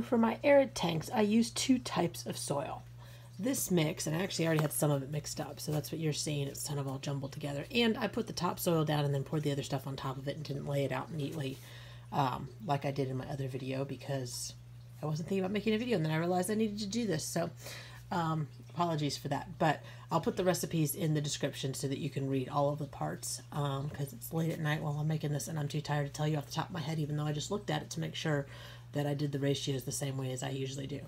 for my arid tanks, I use two types of soil. This mix, and I actually already had some of it mixed up, so that's what you're seeing. It's kind of all jumbled together. And I put the topsoil down and then poured the other stuff on top of it and didn't lay it out neatly um, like I did in my other video because I wasn't thinking about making a video and then I realized I needed to do this. So um, apologies for that. But I'll put the recipes in the description so that you can read all of the parts because um, it's late at night while I'm making this and I'm too tired to tell you off the top of my head even though I just looked at it to make sure that I did the ratios the same way as I usually do.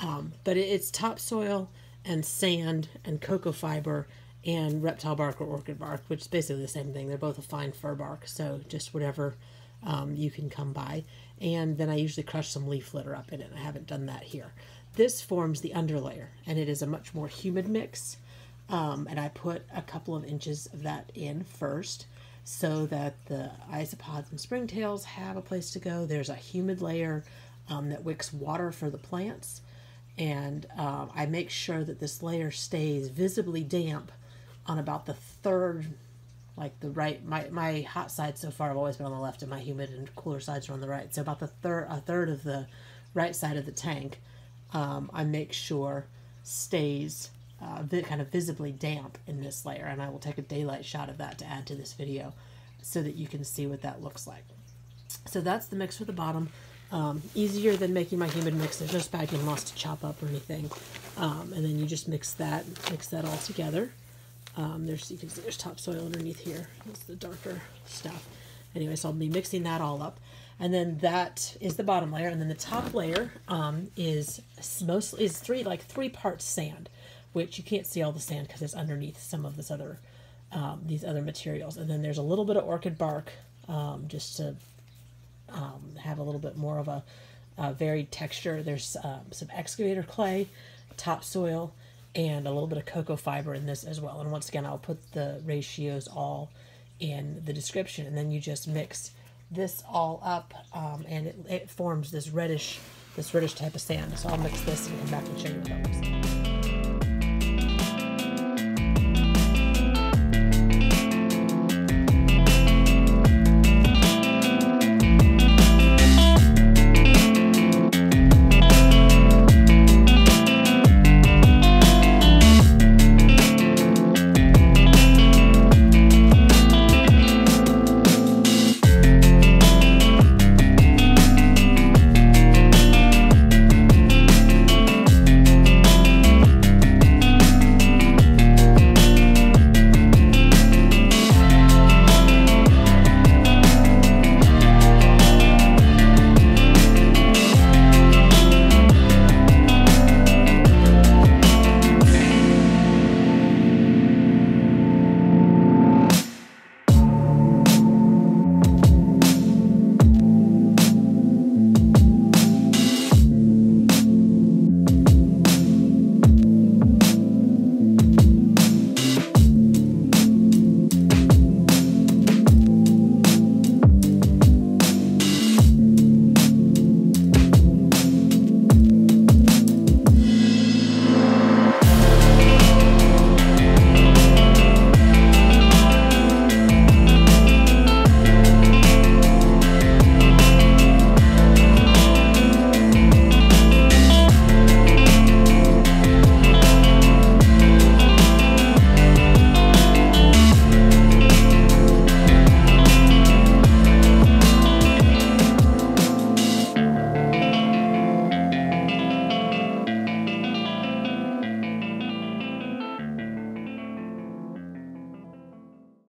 Um, but it's topsoil and sand and coco fiber and reptile bark or orchid bark, which is basically the same thing. They're both a fine fir bark, so just whatever um, you can come by. And then I usually crush some leaf litter up in it. I haven't done that here. This forms the underlayer, and it is a much more humid mix. Um, and I put a couple of inches of that in first so that the isopods and springtails have a place to go. There's a humid layer um, that wicks water for the plants. And um, I make sure that this layer stays visibly damp on about the third like the right my my hot side so far have always been on the left and my humid and cooler sides are on the right. So about the third a third of the right side of the tank um, I make sure stays uh, kind of visibly damp in this layer. And I will take a daylight shot of that to add to this video so that you can see what that looks like. So that's the mix for the bottom. Um, easier than making my humid mix. There's no sphagnum moss to chop up or anything. Um, and then you just mix that mix that all together um, there's you can see there's topsoil underneath here. It's the darker stuff. Anyway, so I'll be mixing that all up. And then that is the bottom layer. And then the top layer um, is mostly is three like three parts sand, which you can't see all the sand because it's underneath some of this other um, these other materials. And then there's a little bit of orchid bark um, just to um, have a little bit more of a, a varied texture. There's um, some excavator clay, topsoil, and a little bit of coco fiber in this as well. And once again, I'll put the ratios all in the description. And then you just mix this all up um, and it, it, forms this reddish, this reddish type of sand. So I'll mix this and come back and show you what that looks like.